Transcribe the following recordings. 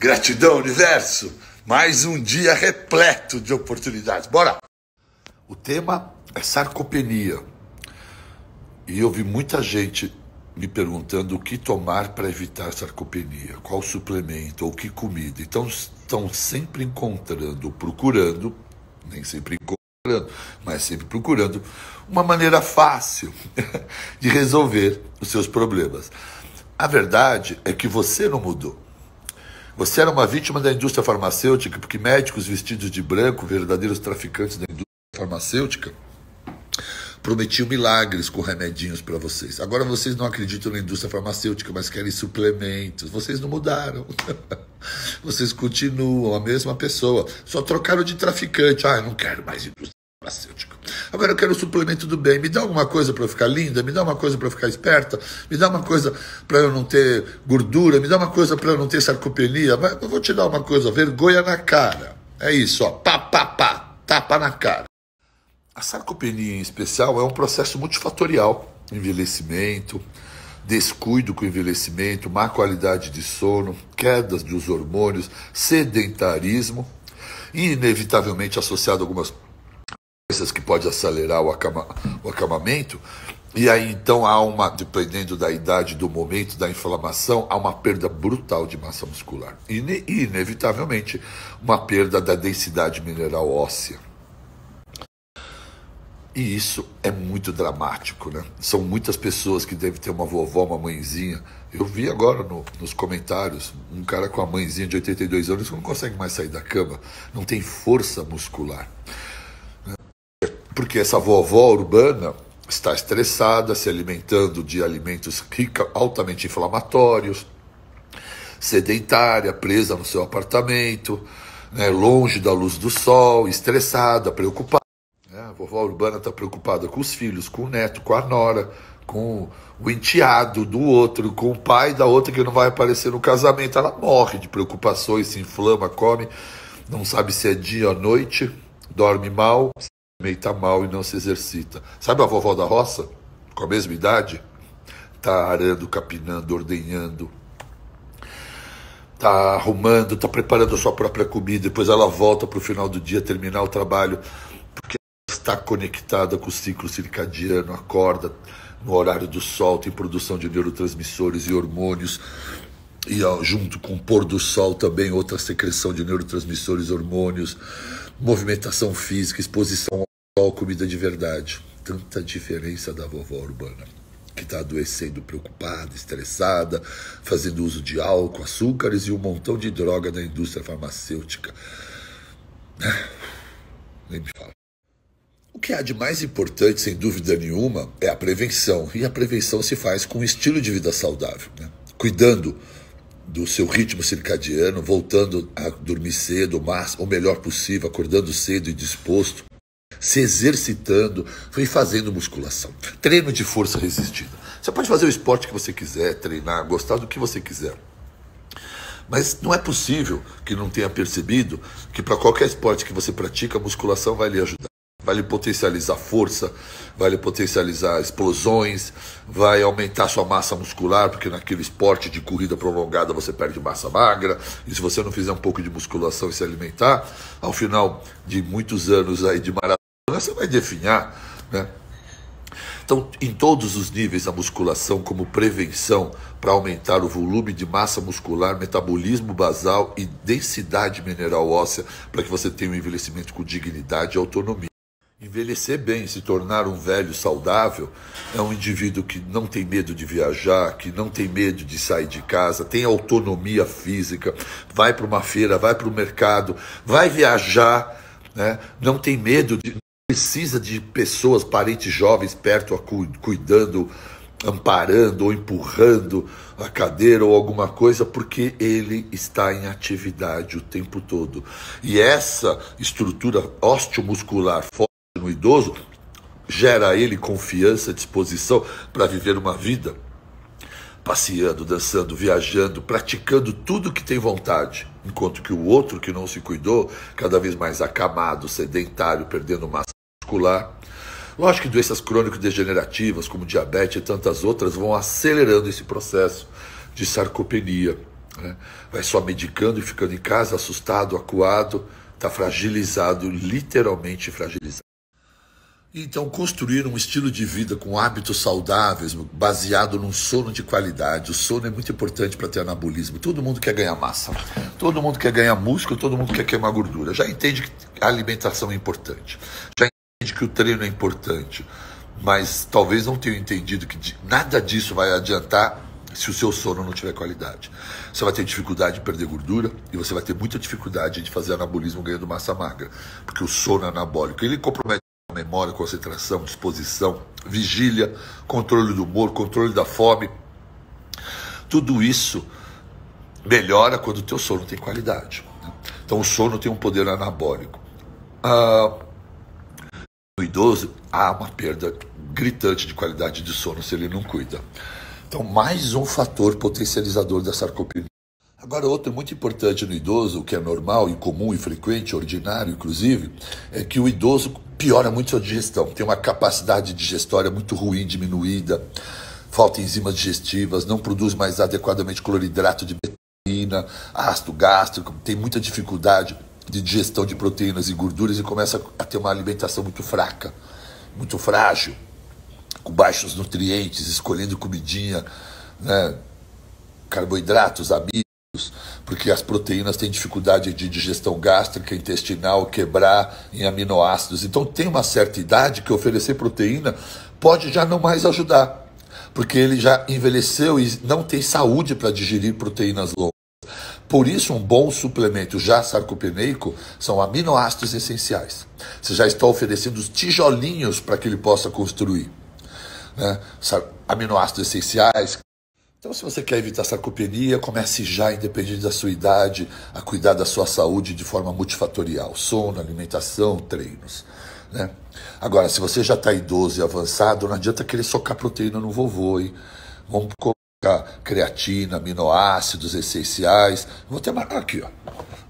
Gratidão, universo. Mais um dia repleto de oportunidades. Bora! O tema é sarcopenia. E eu vi muita gente me perguntando o que tomar para evitar sarcopenia, qual suplemento ou que comida. Então estão sempre encontrando, procurando, nem sempre encontrando, mas sempre procurando uma maneira fácil de resolver os seus problemas. A verdade é que você não mudou. Você era uma vítima da indústria farmacêutica, porque médicos vestidos de branco, verdadeiros traficantes da indústria farmacêutica, prometiam milagres com remedinhos para vocês. Agora vocês não acreditam na indústria farmacêutica, mas querem suplementos. Vocês não mudaram. Vocês continuam a mesma pessoa. Só trocaram de traficante. Ah, eu não quero mais indústria Agora eu quero o suplemento do bem. Me dá alguma coisa para eu ficar linda, me dá uma coisa para eu ficar esperta, me dá uma coisa para eu não ter gordura, me dá uma coisa para eu não ter sarcopenia. Mas eu vou te dar uma coisa, vergonha na cara. É isso, ó, pá, pá, pá, tapa na cara. A sarcopenia em especial é um processo multifatorial, envelhecimento, descuido com o envelhecimento, má qualidade de sono, quedas dos hormônios, sedentarismo e inevitavelmente associado a algumas coisas que pode acelerar o, acama, o acamamento, e aí então há uma, dependendo da idade, do momento, da inflamação, há uma perda brutal de massa muscular. E inevitavelmente uma perda da densidade mineral óssea. E isso é muito dramático, né? São muitas pessoas que devem ter uma vovó, uma mãezinha. Eu vi agora no, nos comentários um cara com a mãezinha de 82 anos que não consegue mais sair da cama, não tem força muscular porque essa vovó urbana está estressada, se alimentando de alimentos rica, altamente inflamatórios, sedentária, presa no seu apartamento, né, longe da luz do sol, estressada, preocupada. Né? A vovó urbana está preocupada com os filhos, com o neto, com a nora, com o enteado do outro, com o pai da outra que não vai aparecer no casamento. Ela morre de preocupações, se inflama, come, não sabe se é dia ou noite, dorme mal, alimenta mal e não se exercita. Sabe a vovó da roça? Com a mesma idade? Tá arando, capinando, ordenhando, tá arrumando, tá preparando a sua própria comida, depois ela volta para o final do dia terminar o trabalho, porque está conectada com o ciclo circadiano, acorda no horário do sol, tem produção de neurotransmissores e hormônios, e ó, junto com o pôr do sol também outra secreção de neurotransmissores, hormônios, movimentação física, exposição só comida de verdade. Tanta diferença da vovó urbana, que está adoecendo, preocupada, estressada, fazendo uso de álcool, açúcares e um montão de droga da indústria farmacêutica. Nem me fala. O que há de mais importante, sem dúvida nenhuma, é a prevenção. E a prevenção se faz com um estilo de vida saudável, né? cuidando do seu ritmo circadiano, voltando a dormir cedo, o melhor possível, acordando cedo e disposto se exercitando, foi fazendo musculação. Treino de força resistida. Você pode fazer o esporte que você quiser, treinar, gostar do que você quiser. Mas não é possível que não tenha percebido que para qualquer esporte que você pratica, a musculação vai lhe ajudar. Vai lhe potencializar força, vai lhe potencializar explosões, vai aumentar sua massa muscular, porque naquele esporte de corrida prolongada você perde massa magra. E se você não fizer um pouco de musculação e se alimentar, ao final de muitos anos aí de maratona, você vai definhar, né? Então, em todos os níveis, a musculação como prevenção para aumentar o volume de massa muscular, metabolismo basal e densidade mineral óssea, para que você tenha um envelhecimento com dignidade e autonomia. Envelhecer bem, se tornar um velho saudável, é um indivíduo que não tem medo de viajar, que não tem medo de sair de casa, tem autonomia física, vai para uma feira, vai para o mercado, vai viajar, né? não tem medo de precisa de pessoas, parentes jovens perto, cuidando, amparando ou empurrando a cadeira ou alguma coisa, porque ele está em atividade o tempo todo. E essa estrutura osteomuscular forte no idoso gera a ele confiança, disposição para viver uma vida passeando, dançando, viajando, praticando tudo que tem vontade, enquanto que o outro que não se cuidou, cada vez mais acamado, sedentário, perdendo massa Lógico que doenças crônico-degenerativas, como diabetes e tantas outras, vão acelerando esse processo de sarcopenia. Né? Vai só medicando e ficando em casa, assustado, acuado, está fragilizado, literalmente fragilizado. Então, construir um estilo de vida com hábitos saudáveis, baseado num sono de qualidade. O sono é muito importante para ter anabolismo. Todo mundo quer ganhar massa, todo mundo quer ganhar músculo, todo mundo quer queimar gordura. Já entende que a alimentação é importante, já entende que o treino é importante, mas talvez não tenha entendido que nada disso vai adiantar se o seu sono não tiver qualidade. Você vai ter dificuldade de perder gordura e você vai ter muita dificuldade de fazer anabolismo ganhando massa magra, porque o sono é anabólico ele compromete a memória, concentração, disposição, vigília, controle do humor, controle da fome. Tudo isso melhora quando o teu sono tem qualidade. Né? Então o sono tem um poder anabólico. Ah, idoso há uma perda gritante de qualidade de sono se ele não cuida. Então, mais um fator potencializador da sarcopenia. Agora, outro muito importante no idoso, que é normal e comum e frequente, ordinário inclusive, é que o idoso piora muito sua digestão, tem uma capacidade digestória muito ruim, diminuída, falta enzimas digestivas, não produz mais adequadamente cloridrato de betina, ácido gástrico, tem muita dificuldade de digestão de proteínas e gorduras e começa a ter uma alimentação muito fraca, muito frágil com baixos nutrientes, escolhendo comidinha, né, carboidratos, amigos, porque as proteínas têm dificuldade de digestão gástrica, intestinal, quebrar em aminoácidos. Então tem uma certa idade que oferecer proteína pode já não mais ajudar, porque ele já envelheceu e não tem saúde para digerir proteínas longas. Por isso, um bom suplemento já sarcopeneico são aminoácidos essenciais. Você já está oferecendo os tijolinhos para que ele possa construir né? aminoácidos essenciais. Então, se você quer evitar sarcopenia, comece já, independente da sua idade, a cuidar da sua saúde de forma multifatorial: sono, alimentação, treinos. Né? Agora, se você já está idoso e avançado, não adianta querer socar proteína no vovô, hein? Vamos creatina, aminoácidos essenciais. Vou até marcar aqui, ó.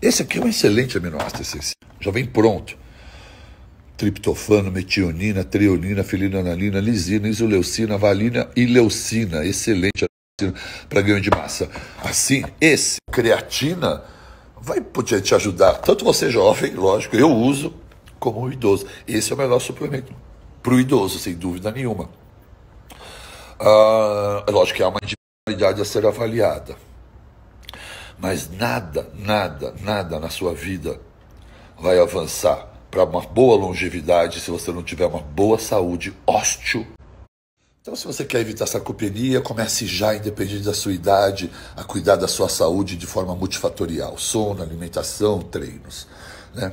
Esse aqui é um excelente aminoácido essencial. Já vem pronto triptofano, metionina, treonina, felinanalina, lisina, isoleucina, valina e leucina. Excelente para ganho de massa. Assim, esse, creatina, vai poder te ajudar. Tanto você jovem, lógico, eu uso, como o idoso. Esse é o melhor suplemento para o idoso, sem dúvida nenhuma. Ah, é lógico que há uma individualidade a ser avaliada. Mas nada, nada, nada na sua vida vai avançar para uma boa longevidade se você não tiver uma boa saúde ósteo. Então, se você quer evitar sarcopenia, comece já, independente da sua idade, a cuidar da sua saúde de forma multifatorial: sono, alimentação, treinos. Né?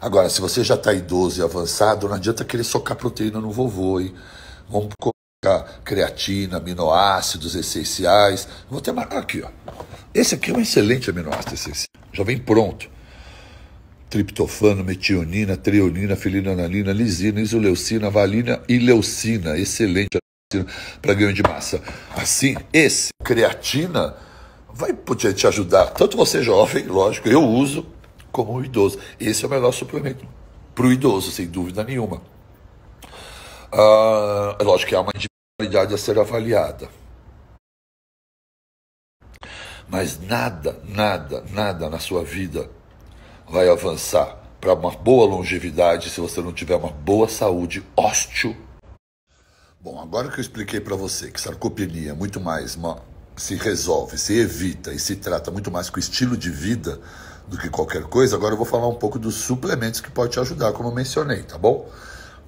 Agora, se você já está idoso e avançado, não adianta querer socar proteína no vovô, hein? Vamos creatina, aminoácidos essenciais. Vou até marcar aqui, ó. Esse aqui é um excelente aminoácido essencial. Já vem pronto triptofano, metionina, treonina, felinanalina, lisina, isoleucina, valina e leucina. Excelente para ganho de massa. Assim, esse, creatina, vai poder te ajudar. Tanto você jovem, lógico, eu uso, como o idoso. Esse é o melhor suplemento para o idoso, sem dúvida nenhuma. Ah, é lógico que há uma individualidade a ser avaliada. Mas nada, nada, nada na sua vida vai avançar para uma boa longevidade se você não tiver uma boa saúde ósteo. Bom, agora que eu expliquei para você que sarcopenia é muito mais uma, se resolve, se evita e se trata muito mais com estilo de vida do que qualquer coisa, agora eu vou falar um pouco dos suplementos que pode te ajudar, como eu mencionei, tá bom?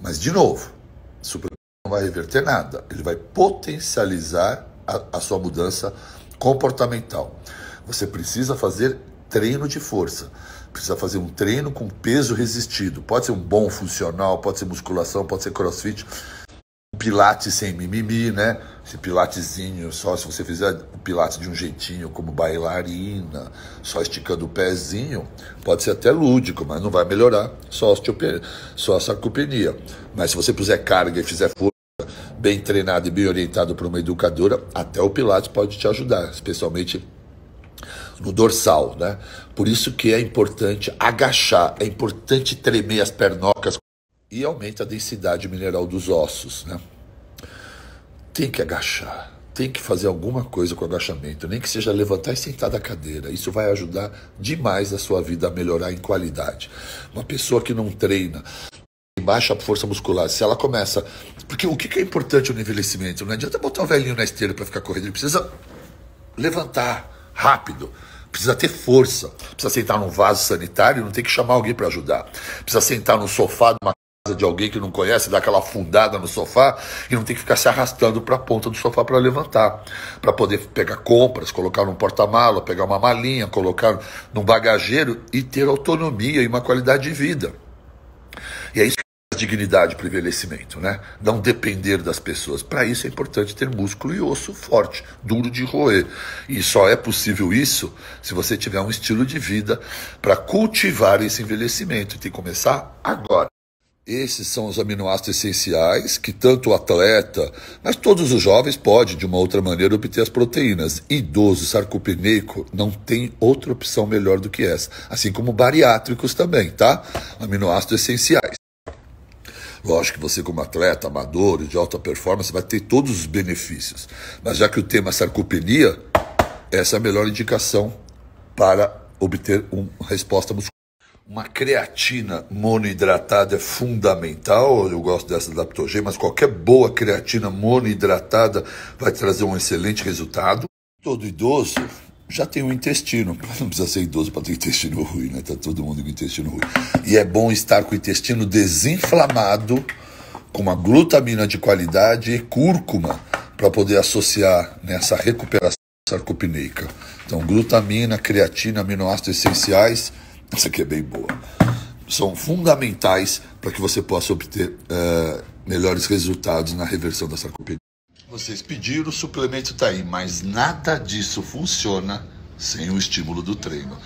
Mas, de novo, suplemento não vai reverter nada, ele vai potencializar a, a sua mudança comportamental. Você precisa fazer treino de força precisa fazer um treino com peso resistido. Pode ser um bom funcional, pode ser musculação, pode ser crossfit. Pilates sem mimimi, né? Esse pilatezinho, só se você fizer o pilates de um jeitinho, como bailarina, só esticando o pezinho, pode ser até lúdico, mas não vai melhorar só só a sarcopenia. Mas se você puser carga e fizer força, bem treinado e bem orientado por uma educadora, até o pilates pode te ajudar, especialmente no dorsal, né? Por isso que é importante agachar, é importante tremer as pernocas e aumenta a densidade mineral dos ossos, né? Tem que agachar, tem que fazer alguma coisa com o agachamento, nem que seja levantar e sentar da cadeira. Isso vai ajudar demais a sua vida a melhorar em qualidade. Uma pessoa que não treina, baixa a força muscular, se ela começa. Porque o que é importante no envelhecimento? Não adianta botar um velhinho na esteira para ficar correndo, ele precisa levantar rápido. Precisa ter força. Precisa sentar num vaso sanitário, não tem que chamar alguém para ajudar. Precisa sentar no sofá de uma de alguém que não conhece, dar aquela fundada no sofá e não tem que ficar se arrastando para a ponta do sofá para levantar, para poder pegar compras, colocar num porta-mala, pegar uma malinha, colocar num bagageiro e ter autonomia e uma qualidade de vida. E é isso que dignidade para o envelhecimento, né? Não depender das pessoas. Para isso é importante ter músculo e osso forte, duro de roer. E só é possível isso se você tiver um estilo de vida para cultivar esse envelhecimento. Tem que começar agora. Esses são os aminoácidos essenciais que tanto o atleta, mas todos os jovens podem, de uma outra maneira, obter as proteínas. Idoso sarcopenico não tem outra opção melhor do que essa. Assim como bariátricos também, tá? Aminoácidos essenciais. Lógico que você, como atleta, amador e de alta performance, vai ter todos os benefícios. Mas já que o tema é sarcopenia, essa é a melhor indicação para obter uma resposta muscular. Uma creatina monoidratada é fundamental. Eu gosto dessa da Aptogen, mas qualquer boa creatina monoidratada vai trazer um excelente resultado. Todo idoso já tem um intestino. Não precisa ser idoso para ter intestino ruim, né? Tá todo mundo com intestino ruim. E é bom estar com o intestino desinflamado, com uma glutamina de qualidade e cúrcuma para poder associar nessa recuperação sarcopineica. Então, glutamina, creatina, aminoácidos essenciais essa aqui é bem boa. São fundamentais para que você possa obter uh, melhores resultados na reversão da sarcopenia. Vocês pediram, o suplemento está aí, mas nada disso funciona sem o estímulo do treino.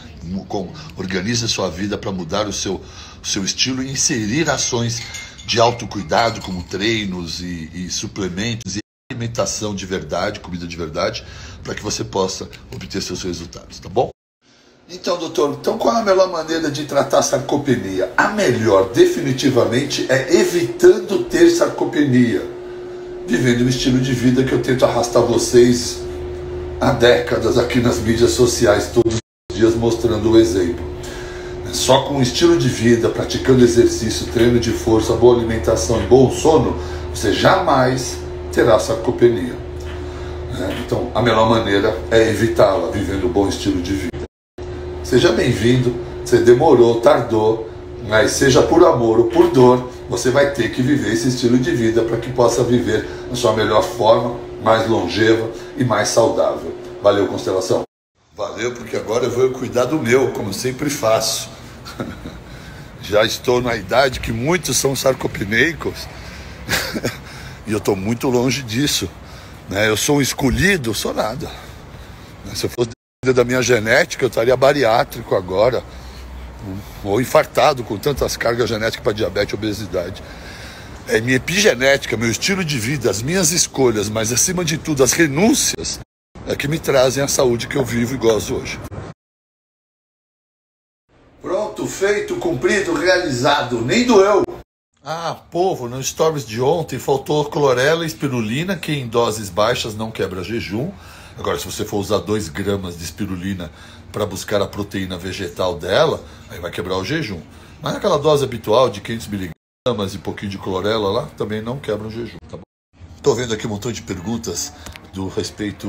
Com, organize sua vida para mudar o seu, o seu estilo e inserir ações de autocuidado, como treinos e, e suplementos e alimentação de verdade, comida de verdade, para que você possa obter seus resultados, tá bom? Então, doutor, então qual é a melhor maneira de tratar a sarcopenia? A melhor, definitivamente, é evitando ter sarcopenia. Vivendo o estilo de vida que eu tento arrastar vocês há décadas aqui nas mídias sociais, todos os dias mostrando o exemplo. Só com um estilo de vida, praticando exercício, treino de força, boa alimentação e bom sono, você jamais terá sarcopenia. Então, a melhor maneira é evitá-la, vivendo um bom estilo de vida. Seja bem-vindo. Você demorou, tardou, mas seja por amor ou por dor, você vai ter que viver esse estilo de vida para que possa viver a sua melhor forma, mais longeva e mais saudável. Valeu, constelação. Valeu, porque agora eu vou cuidar do meu, como sempre faço. Já estou na idade que muitos são sarcopineicos e eu estou muito longe disso. Né? Eu sou um escolhido, sou nada. Se eu fosse da minha genética, eu estaria bariátrico agora, ou infartado com tantas cargas genéticas para diabetes e obesidade. É minha epigenética, meu estilo de vida, as minhas escolhas, mas acima de tudo as renúncias, é que me trazem a saúde que eu vivo e gozo hoje. Pronto, feito, cumprido, realizado, nem doeu. Ah, povo, no stories de ontem faltou clorela e espirulina, que em doses baixas não quebra jejum. Agora, se você for usar 2 gramas de espirulina para buscar a proteína vegetal dela, aí vai quebrar o jejum. Mas aquela dose habitual de 500 miligramas e pouquinho de clorela lá, também não quebra o jejum, tá bom? Estou vendo aqui um montão de perguntas do respeito,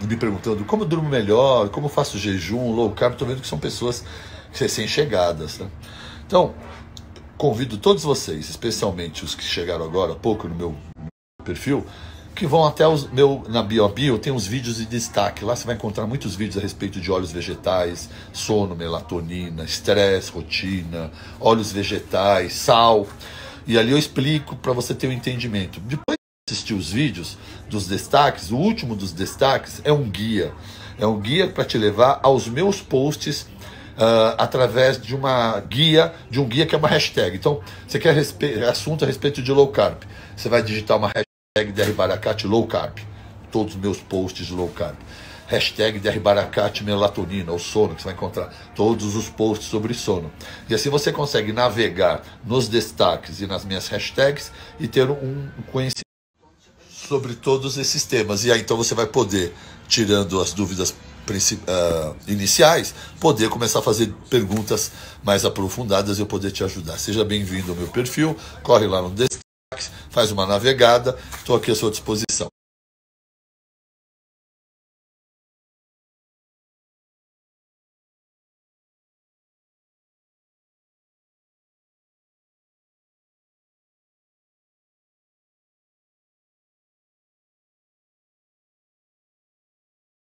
me perguntando como durmo melhor, como faço jejum, low carb. Estou vendo que são pessoas recém-chegadas, tá? Então, convido todos vocês, especialmente os que chegaram agora há pouco no meu perfil, que vão até os meu na bio, bio tem uns vídeos de destaque. Lá você vai encontrar muitos vídeos a respeito de óleos vegetais, sono, melatonina, estresse, rotina, óleos vegetais, sal. E ali eu explico para você ter um entendimento. Depois de assistir os vídeos dos destaques, o último dos destaques é um guia. É um guia para te levar aos meus posts Uh, através de uma guia, de um guia que é uma hashtag. Então, você quer assunto a respeito de low carb, você vai digitar uma hashtag Hashtag DRBaracate Low Carb. Todos os meus posts low carb. Hashtag DRBaracate Melatonina, o sono, que você vai encontrar todos os posts sobre sono. E assim você consegue navegar nos destaques e nas minhas hashtags e ter um conhecimento sobre todos esses temas. E aí então você vai poder, tirando as dúvidas uh, iniciais, poder começar a fazer perguntas mais aprofundadas e eu poder te ajudar. Seja bem-vindo ao meu perfil, corre lá no destaque, faz uma navegada, estou aqui à sua disposição.